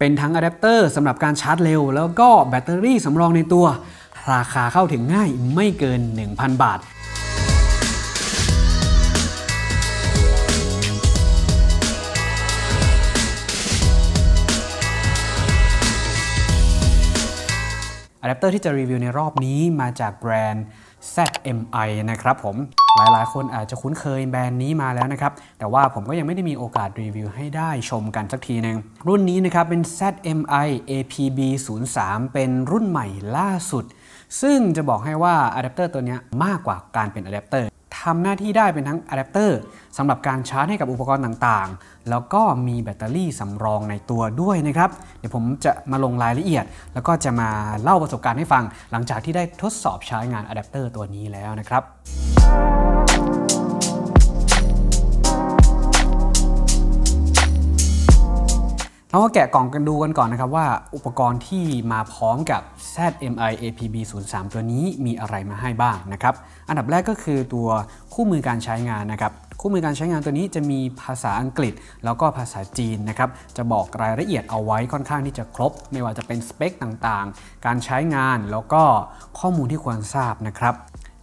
เป็นทั้งอะแดปเตอร์สำหรับการชาร์จเร็ว แล้วก็แบตเตอรี่สำรองในตัว ราคาเข้าถึงง่ายไม่เกิน 1,000 บาทอะแดปเตอร์ที่จะรีวิวในรอบนี้มาจากแบรนด์ ZMI นะครับผม หลายๆ คนอาจจะคุ้นเคยแบรนด์นี้มาแล้วนะครับ แต่ว่าผมก็ยังไม่ได้มีโอกาสรีวิวให้ได้ชมกันสักทีนึง รุ่นนี้นะครับเป็น ZMI APB 0 3เป็นรุ่นใหม่ล่าสุด ซึ่งจะบอกให้ว่าอะแดปเตอร์ตัวนี้มากกว่าการเป็นอะแดปเตอร์ ทำหน้าที่ได้เป็นทั้งอะแดปเตอร์สำหรับการชาร์จให้กับอุปกรณ์ต่างๆ แล้วก็มีแบตเตอรี่สำรองในตัวด้วยนะครับ เดี๋ยวผมจะมาลงรายละเอียด แล้วก็จะมาเล่าประสบการณ์ให้ฟัง หลังจากที่ได้ทดสอบใช้งานอะแดปเตอร์ตัวนี้แล้วนะครับ เราก็แกะกล่องกันดูกันก่อนนะครับว่าอุปกรณ์ที่มาพร้อมกับ ZMI APB 0 3ตัวนี้มีอะไรมาให้บ้างนะครับ อันดับแรกก็คือตัวคู่มือการใช้งานนะครับ คู่มือการใช้งานตัวนี้จะมีภาษาอังกฤษ แล้วก็ภาษาจีนนะครับ จะบอกรายละเอียดเอาไว้ค่อนข้างที่จะครบ ไม่ว่าจะเป็นสเปคต่างๆ การใช้งานแล้วก็ข้อมูลที่ควรทราบนะครับ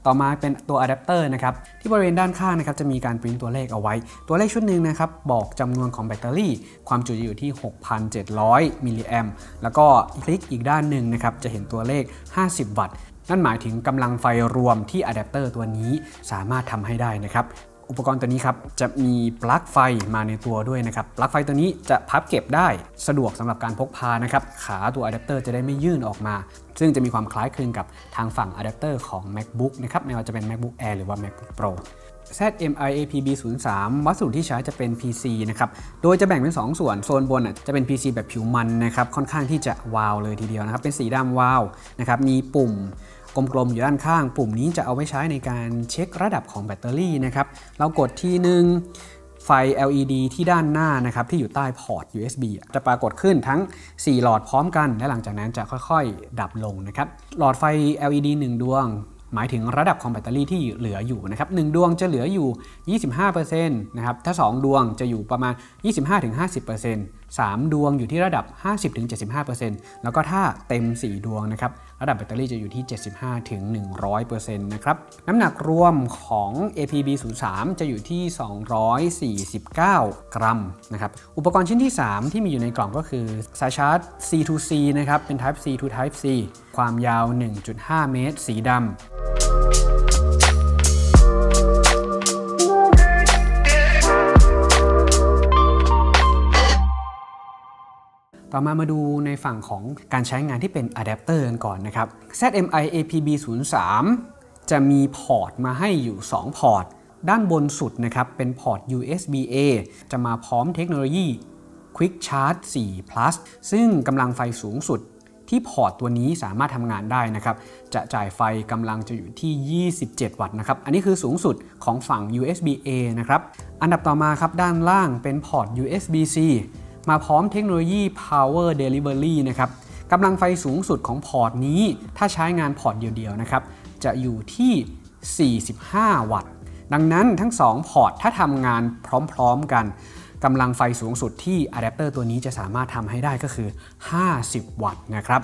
ต่อมาเป็นตัวอะแดปเตอร์นะครับที่บริเวณด้านข้างนะครับจะมีการปริ้นตัวเลขเอาไว้ ตัวเลขชุดหนึ่งนะครับบอกจำนวนของแบตเตอรี่ ความจุจะอยู่ที่ 6,700มิลลิแอมแล้วก็พลิกอีกด้านหนึ่งนะครับจะเห็นตัวเลข 50 วัตต์นั่นหมายถึงกำลังไฟรวมที่อะแดปเตอร์ตัวนี้สามารถทำให้ได้นะครับ อุปกรณ์ตัวนี้ครับจะมีปลั๊กไฟมาในตัวด้วยนะครับปลั๊กไฟตัวนี้จะพับเก็บได้สะดวกสำหรับการพกพานะครับขาตัวอะแดปเตอร์จะได้ไม่ยื่นออกมา ซึ่งจะมีความคล้ายคลึงกับทางฝั่งอะแดปเตอร์ของ macbook นะครับไม่ว่าจะเป็น macbook air หรือว่า macbook pro ZMI APB 0 3 วัสดุที่ใช้จะเป็น PC นะครับ โดยจะแบ่งเป็น 2 ส่วน โซนบนจะเป็น PC แบบผิวมันนะครับ ค่อนข้างที่จะวาวเลยทีเดียวนะครับ เป็นสีดำวาวนะครับ มีปุ่ม กลมๆอยู่ด้านข้าง ปุ่มนี้จะเอาไว้ใช้ในการเช็คระดับของแบตเตอรี่นะครับเรากดทีนึงไฟ LED ที่ด้านหน้านะครับที่อยู่ใต้พอร์ต USB จะปรากฏขึ้นทั้ง 4 หลอดพร้อมกัน และหลังจากนั้นจะค่อยๆ ดับลงนะครับหลอดไฟ LED 1 ดวง หมายถึงระดับของแบตเตอรี่ที่เหลืออยู่นะครับ1ดวงจะเหลืออยู่ 25%นะครับถ้า 2 ดวงจะอยู่ประมาณ 25-50% 3 ดวงอยู่ที่ระดับ 50-75%แล้วก็ถ้าเต็ม 4 ดวงนะครับ ระดับแบตเตอรี่จะอยู่ที่ 75-100%นะครับน้ำหนักรวมของ APB 0 3 จะอยู่ที่ 249 กรัมนะครับอุปกรณ์ชิ้นที่ 3 ที่มีอยู่ในกล่องก็คือสายชาร์จ C to C นะครับเป็น Type C to Type C ความยาว 1.5 เมตร สีดำ ต่อมามาดูในฝั่งของการใช้งานที่เป็นอะแดปเตอร์กันก่อนนะครับ ZMI APB 0 3จะมีพอร์ตมาให้อยู่ 2 พอร์ต ด้านบนสุดนะครับเป็นพอร์ต USB A จะมาพร้อมเทคโนโลยี Quick Charge 4 Plus ซึ่งกำลังไฟสูงสุดที่พอร์ตตัวนี้สามารถทำงานได้นะครับ จะจ่ายไฟกำลังจะอยู่ที่ 27 วัตต์นะครับ อันนี้คือสูงสุดของฝั่ง USB A นะครับ อันดับต่อมาครับด้านล่างเป็นพอร์ต USB C มาพร้อมเทคโนโลยี Power Delivery นะครับกำลังไฟสูงสุดของพอร์ตนี้ ถ้าใช้งานพอร์ตเดียวๆนะครับ จะอยู่ที่ 45 วัตต์ ดังนั้นทั้ง 2 พอร์ตถ้าทำงานพร้อมๆกันกำลังไฟสูงสุดที่อะแดปเตอร์ตัวนี้จะสามารถทำให้ได้ก็คือ 50 วัตต์นะครับ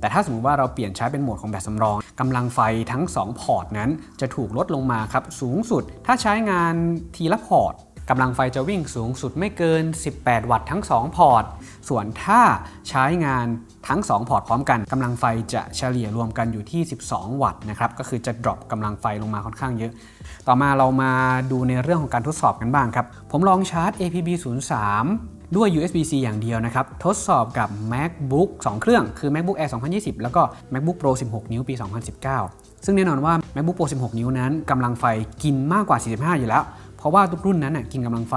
แต่ถ้าสมมติว่าเราเปลี่ยนใช้เป็นโหมดของแบตสำรองกำลังไฟทั้ง 2 พอร์ตนั้น จะถูกลดลงมาครับ สูงสุดถ้าใช้งานทีละพอร์ต กำลังไฟจะวิ่งสูงสุดไม่เกิน 18 วัตต์ทั้ง 2 พอร์ต ส่วนถ้าใช้งานทั้ง 2 พอร์ตพร้อมกันกำลังไฟจะเฉลี่ยรวมกันอยู่ที่ 12 วัตต์นะครับ ก็คือจะดรอปกำลังไฟลงมาค่อนข้างเยอะ ต่อมาเรามาดูในเรื่องของการทดสอบกันบ้างครับ ผมลองชาร์จ APB 0 3ด้วย USB-C อย่างเดียวนะครับ ทดสอบกับ MacBook 2 เครื่อง คือ MacBook Air 2020 แล้วก็ MacBook Pro 16 นิ้ว ปี 2019 ซึ่งแน่นอนว่า MacBook Pro 16 นิ้วนั้นกำลังไฟกินมากกว่า 45 อยู่แล้ว ราะว่าทุกรุ่นนั้นกินกำลังไฟ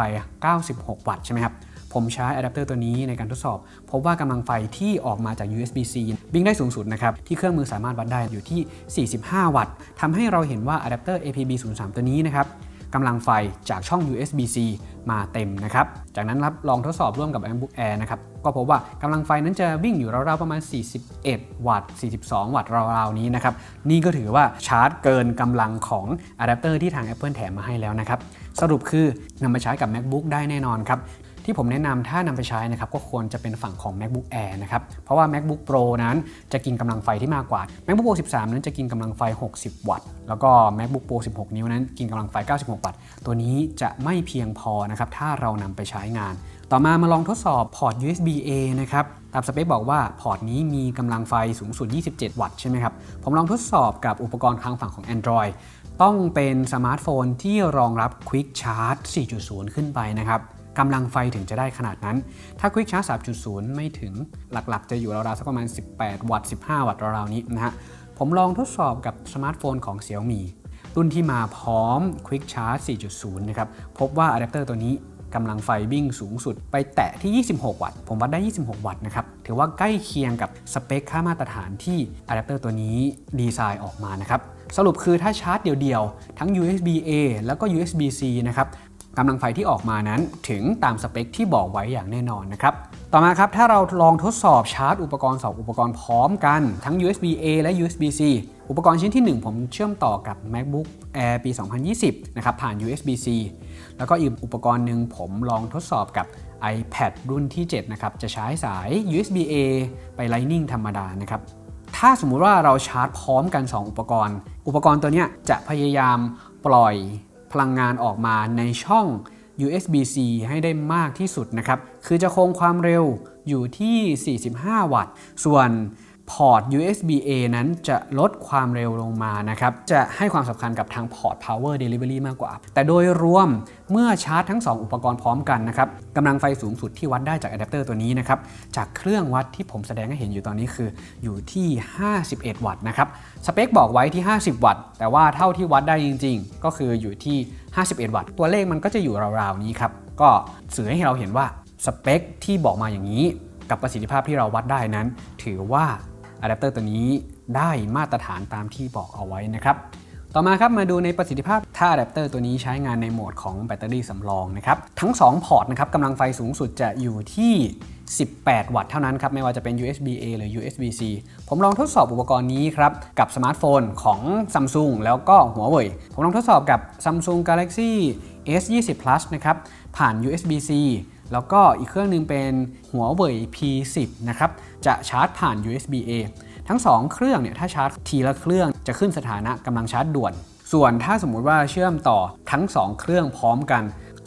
96 วัตต์ใช่ไหมครับ ผมใช้อะแดปเตอร์ตัวนี้ในการทดสอบ พบว่ากำลังไฟที่ออกมาจาก USB-C วิ่งได้สูงสุดนะครับ ที่เครื่องมือสามารถวัดได้อยู่ที่ 45 วัตต์ทำให้เราเห็นว่าอะแดปเตอร์ APB 0 3 ตัวนี้นะครับ กำลังไฟจากช่อง USB-C มาเต็มนะครับ จากนั้นครับลองทดสอบร่วมกับ MacBook Air นะครับ ก็พบว่ากำลังไฟนั้นจะวิ่งอยู่ราวๆประมาณ 41 วัตต์ 42 วัตต์ราวๆนี้นะครับ นี่ก็ถือว่าชาร์จเกินกำลังของอะแดปเตอร์ที่ทาง Apple แถมมาให้แล้วนะครับ สรุปคือนำมาใช้กับ MacBook ได้แน่นอนครับ ที่ผมแนะนำถ้านำไปใช้นะครับก็ควรจะเป็นฝั่งของ macbook air นะครับเพราะว่า macbook pro นั้นจะกินกำลังไฟที่มากกว่า macbook pro 13 นั้นจะกินกำลังไฟ 60 วัตต์ แล้วก็ macbook pro 16 นิ้วนั้นกินกำลังไฟ 96 วัตต์ ตัวนี้จะไม่เพียงพอนะครับถ้าเรานำไปใช้งาน ต่อมามาลองทดสอบพอร์ต USB A นะครับตามสเปคบอกว่าพอร์ตนี้มีกำลังไฟสูงสุด 27 วัตต์ใช่ไหมครับผมลองทดสอบกับอุปกรณ์ทางฝั่งของ Android ต้องเป็นสมาร์ทโฟนที่รองรับ Quick Charge 4.0 ขึ้นไปนะครับ กำลังไฟถึงจะได้ขนาดนั้น ถ้า Quick Charge 3.0 ไม่ถึงหลักๆ จะอยู่ราวๆสักประมาณ 18 วัตต์ 15 วัตต์ราวๆนี้นะฮะ ผมลองทดสอบกับสมาร์ทโฟนของ Xiaomi รุ่นที่มาพร้อม Quick Charge 4.0 นะครับ พบว่าอะแดปเตอร์ตัวนี้กำลังไฟวิ่งสูงสุดไปแตะที่ 26 วัตต์ ผมวัดได้ 26 วัตต์นะครับ ถือว่าใกล้เคียงกับสเปคค่ามาตรฐานที่อะแดปเตอร์ตัวนี้ดีไซน์ออกมานะครับ สรุปคือถ้าชาร์จเดี่ยวๆ ทั้ง USB A แล้วก็ USB C นะครับ กำลังไฟที่ออกมานั้นถึงตามสเปคที่บอกไว้อย่างแน่นอนนะครับ ต่อมาครับถ้าเราลองทดสอบชาร์จอุปกรณ์ 2 อุปกรณ์พร้อมกันทั้ง USB A และ USB C อุปกรณ์ชิ้นที่ 1 ผมเชื่อมต่อกับ MacBook Air ปี 2020 นะครับ ผ่าน USB C แล้วก็อีกอุปกรณ์หนึ่งผมลองทดสอบกับ iPad รุ่นที่ 7 นะครับ จะใช้สาย USB A ไป Lightning ธรรมดานะครับ ถ้าสมมุติว่าเราชาร์จพร้อมกัน 2 อุปกรณ์ อุปกรณ์ตัวนี้จะพยายามปล่อย ลังงานออกมาในช่อง USB-C ให้ได้มากที่สุดนะครับ คือจะคงความเร็วอยู่ที่ 45 วัตต์ ส่วน พอร์ต USB-A นั้นจะลดความเร็วลงมานะครับ จะให้ความสำคัญกับทางพอร์ต Power Delivery มากกว่า แต่โดยรวมเมื่อชาร์จทั้ง 2 อุปกรณ์พร้อมกันนะครับกำลังไฟสูงสุดที่วัดได้จากอะแดปเตอร์ตัวนี้นะครับ จากเครื่องวัดที่ผมแสดงให้เห็นอยู่ตอนนี้คืออยู่ที่ 51 วัตต์นะครับ สเปคบอกไว้ที่ 50 วัตต์ แต่ว่าเท่าที่วัดได้จริง ๆ ก็คืออยู่ที่ 51 วัตต์ ตัวเลขมันก็จะอยู่ราวๆนี้ครับ ก็สื่อให้เราเห็นว่าสเปคที่บอกมาอย่างนี้กับประสิทธิภาพที่เราวัดได้นั้น ถือว่า อะแดปเตอร์ตัวนี้ได้มาตรฐานตามที่บอกเอาไว้นะครับ ต่อมาครับมาดูในประสิทธิภาพถ้าอะแดปเตอร์ตัวนี้ใช้งานในโหมดของแบตเตอรี่สำรองนะครับทั้ง 2 พอร์ตนะครับกำลังไฟสูงสุดจะอยู่ที่ 18 วัตต์เท่านั้นครับไม่ว่าจะเป็น USB A หรือ USB C ผมลองทดสอบอุปกรณ์นี้ครับกับสมาร์ทโฟนของ Samsung แล้วก็หัวเว่ยผมลองทดสอบกับ Samsung Galaxy S20 Plus นะครับผ่าน USB C แล้วก็อีกเครื่องหนึงเป็นหัวเว่ย P10 นะครับ จะชาร์จผ่าน USB A ทั้ง 2 เครื่องเนี่ยถ้าชาร์จทีละเครื่องจะขึ้นสถานะกำลังชาร์จด่วน ส่วนถ้าสมมุติว่าเชื่อมต่อทั้ง 2 เครื่องพร้อมกัน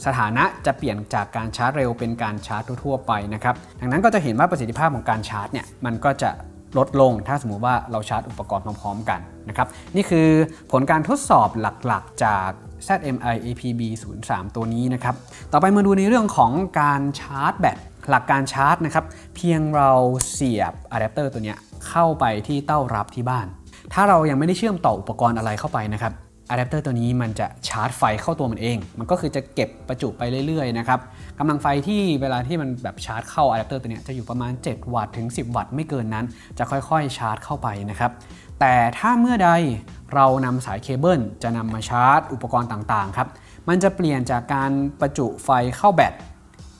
สถานะจะเปลี่ยนจากการชาร์จเร็วเป็นการชาร์จทั่วไปนะครับ ดังนั้นก็จะเห็นว่าประสิทธิภาพของการชาร์จเนี่ยมันก็จะลดลงถ้าสมมุติว่าเราชาร์จอุปกรณ์พร้อมๆกันนะครับ นี่คือผลการทดสอบหลักๆจาก ZMI APB 03ตัวนี้นะครับ ต่อไปมาดูในเรื่องของการชาร์จแบต หลักการชาร์จนะครับ เพียงเราเสียบอะแดปเตอร์ตัวนี้เข้าไปที่เต้ารับที่บ้าน ถ้าเรายังไม่ได้เชื่อมต่ออุปกรณ์อะไรเข้าไปนะครับอะแดปเตอร์ตัวนี้มันจะชาร์จไฟเข้าตัวมันเอง มันก็คือจะเก็บประจุไปเรื่อยๆนะครับกำลังไฟที่เวลาที่มันแบบชาร์จเข้าอะแดปเตอร์ตัวนี้จะอยู่ประมาณ 7 วัตต์ถึง 10 วัตต์ไม่เกินนั้น จะค่อยๆชาร์จเข้าไปนะครับ แต่ถ้าเมื่อใด เรานำสายเคเบิลจะนำมาชาร์จอุปกรณ์ต่างๆครับ มันจะเปลี่ยนจากการประจุไฟเข้าแบต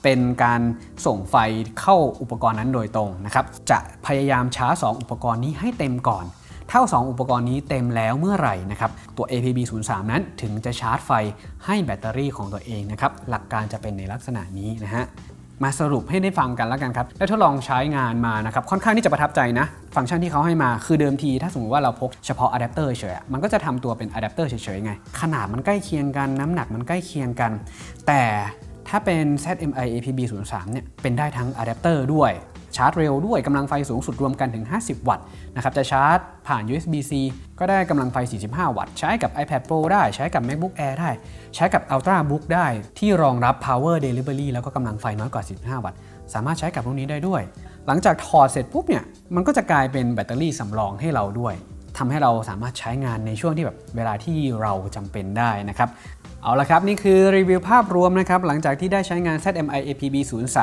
เป็นการส่งไฟเข้าอุปกรณ์นั้นโดยตรงนะครับ จะพยายามชาร์จ2อุปกรณ์นี้ให้เต็มก่อนถ้า2 อุปกรณ์นี้เต็มแล้วเมื่อไหร่นะครับตัว APB 0 3นั้นถึงจะชาร์จไฟให้แบตเตอรี่ของตัวเองนะครับหลักการจะเป็นในลักษณะนี้นะฮะ มาสรุปให้ได้ฟังกันแล้วกันครับได้ทดลองใช้งานมานะครับค่อนข้างที่จะประทับใจนะ ฟังก์ชันที่เขาให้มาคือเดิมที ถ้าสมมติว่าเราพกเฉพาะอะแดปเตอร์เฉยมันก็จะทำตัวเป็นอะแดปเตอร์เฉยๆไง ขนาดมันใกล้เคียงกันน้ำหนักมันใกล้เคียงกัน แต่ ถ้าเป็น ZMI APB 0 3เนี่ยเป็นได้ทั้งอะแดปเตอร์ด้วย ชาร์จเร็วด้วยกำลังไฟสูงสุดรวมกันถึง 50 วัตต์นะครับจะชาร์จผ่าน USB-C ก็ได้กำลังไฟ 45 วัตต์ ใช้กับ iPad Pro ได้ ใช้กับ MacBook Air ได้ ใช้กับ Ultrabook ได้ ที่รองรับ Power Delivery แล้วก็กำลังไฟน้อยกว่า45วัตต์ สามารถใช้กับรุ่นนี้ได้ด้วย หลังจากถอดเสร็จปุ๊บเนี่ยมันก็จะกลายเป็นแบตเตอรี่สำรองให้เราด้วยทำให้เราสามารถใช้งานในช่วงที่แบบเวลาที่เราจำเป็นได้นะครับ เอาละครับ นี่คือรีวิวภาพรวมนะครับ หลังจากที่ได้ใช้งาน ZMI APB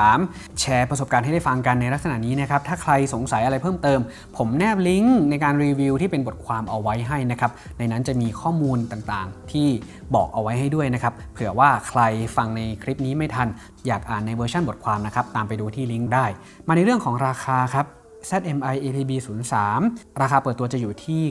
03แชร์ประสบการณ์ให้ได้ฟังกันในลักษณะนี้นะครับ ถ้าใครสงสัยอะไรเพิ่มเติม ผมแนบลิงก์ในการรีวิวที่เป็นบทความเอาไว้ให้นะครับ ในนั้นจะมีข้อมูลต่างๆ ที่บอกเอาไว้ให้ด้วยนะครับ เผื่อว่าใครฟังในคลิปนี้ไม่ทัน อยากอ่านในเวอร์ชันบทความนะครับ ตามไปดูที่ลิงก์ได้ มาในเรื่องของราคาครับ ZMI APB 03ราคาเปิดตัวจะอยู่ที่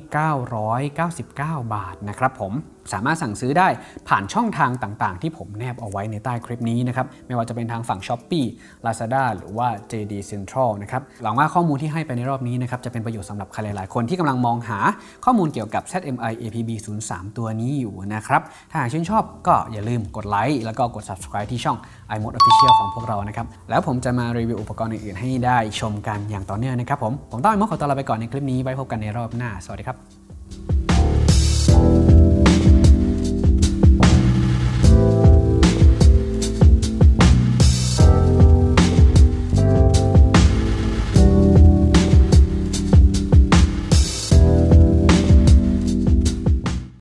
999 บาทนะครับผม สามารถสั่งซื้อได้ผ่านช่องทางต่างๆ ที่ผมแนบเอาไว้ในใต้คลิปนี้นะครับไม่ว่าจะเป็นทางฝั่ง s h อ p e e Lazada หรือว่า JD Central นะครับหวังว่าข้อมูลที่ให้ไปในรอบนี้นะครับจะเป็นประโยชน์สำหรับใครหลายๆ คนที่กำลังมองหาข้อมูลเกี่ยวกับ ZMI APB 0 3ตัวนี้อยู่นะครับถ้าหากชื่นชอบก็อย่าลืมกดไลค์แล้วก็กด subscribe ที่ช่อง iMOD Official ของพวกเรานะครับแล้วผมจะมารีวิวอุปกรณ์อื่นๆให้ได้ชมกันอย่างต่อเนื่องนะครับผมผมต้อง iMode ขอตัวลาไปก่อนในคลิปนี้ไว้พบกันในรอบหน้าสวัสดีครับ